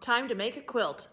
Time to make a quilt.